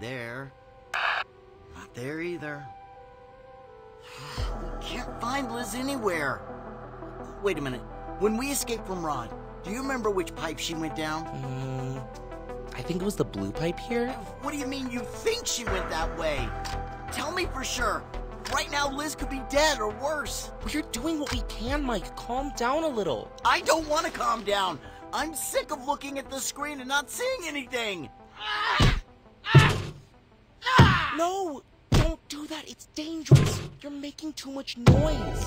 there. Not there either. We can't find Liz anywhere. Wait a minute. When we escaped from Rod, do you remember which pipe she went down? Mm, I think it was the blue pipe here. What do you mean you think she went that way? Tell me for sure. Right now, Liz could be dead or worse. We're doing what we can, Mike. Calm down a little. I don't want to calm down. I'm sick of looking at the screen and not seeing anything. No! Don't do that. It's dangerous. You're making too much noise.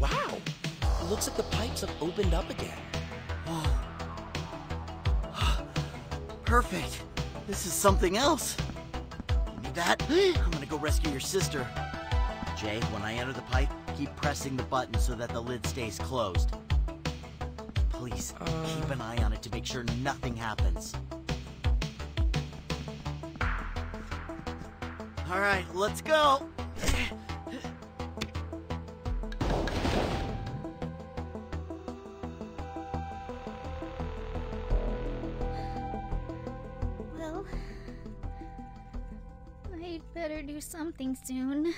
Wow. It looks like the pipes have opened up again. Oh. Perfect. This is something else. Need that? I'm gonna go rescue your sister. Jay, when I enter the pipe, keep pressing the button so that the lid stays closed. Please, Uh. keep an eye on it to make sure nothing happens. Alright, let's go! Well, I'd better do something soon.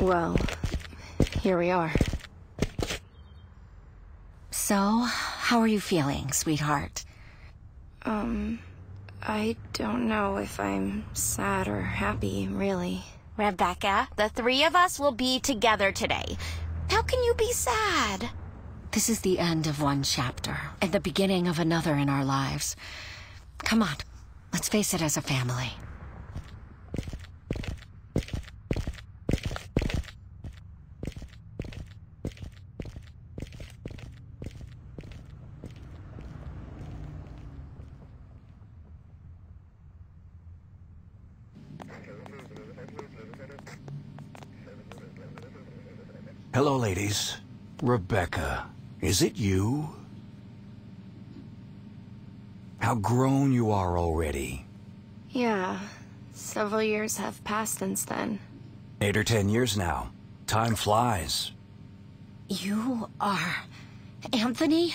Well, here we are. So, how are you feeling, sweetheart? Um, I don't know if I'm sad or happy, really. Rebecca, the three of us will be together today. How can you be sad? This is the end of one chapter and the beginning of another in our lives. Come on, let's face it as a family. Hello, ladies. Rebecca, is it you? How grown you are already. Yeah, several years have passed since then. Eight or ten years now. Time flies. You are Anthony?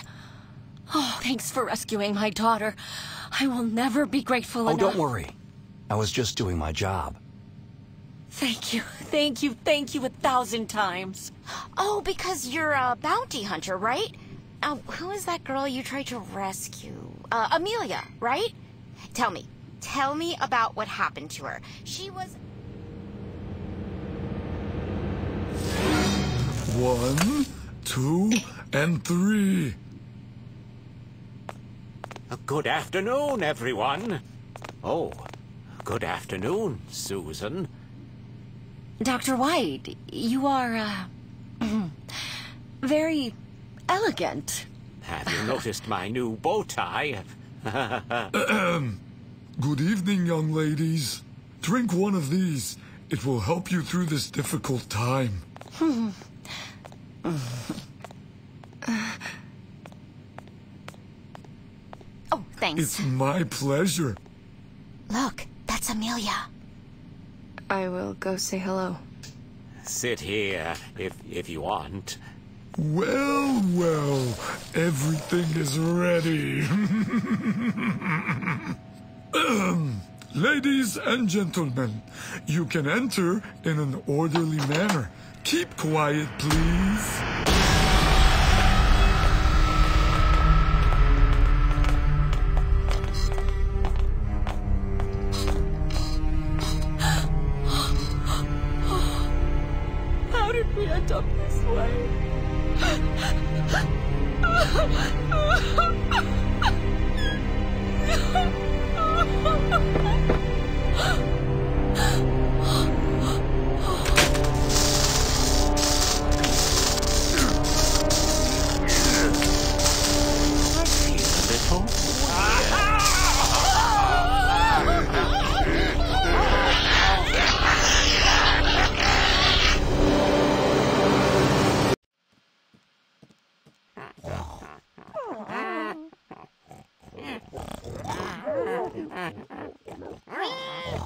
Oh, thanks for rescuing my daughter. I will never be grateful Oh, enough. don't worry. I was just doing my job. Thank you, thank you, thank you a thousand times. Oh, because you're a bounty hunter, right? Uh, who is that girl you tried to rescue? Uh, Amelia, right? Tell me, tell me about what happened to her. She was. One, two, and three. Good afternoon, everyone. Oh, good afternoon, Susan. Dr. White, you are, uh. very elegant. Have you noticed my new bow tie? Good evening, young ladies. Drink one of these. It will help you through this difficult time. Oh, thanks. It's my pleasure. Look, that's Amelia. I will go say hello. Sit here if if you want. Well, well, everything is ready. Ahem. Ladies and gentlemen, you can enter in an orderly manner. Keep quiet, please. Did we end up this way? Ow.